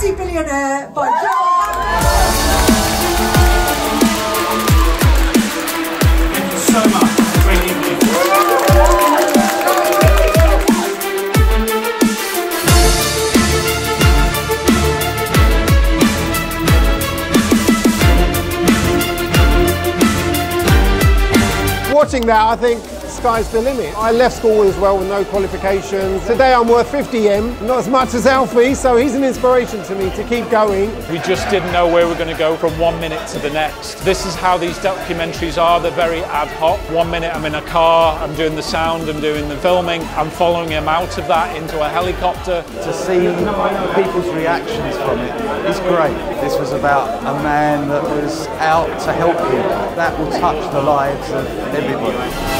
Billionaire by Joel. Thank you so much. Watching that, I think sky's the limit. I left school as well with no qualifications. Today I'm worth 50M, not as much as Alfie, so he's an inspiration to me to keep going. We just didn't know where we were going to go from one minute to the next. This is how these documentaries are. They're very ad hoc. One minute I'm in a car, I'm doing the sound, I'm doing the filming, I'm following him out of that into a helicopter. to see people's reactions from it is great. This was about a man that was out to help you. That will touch the lives of everybody.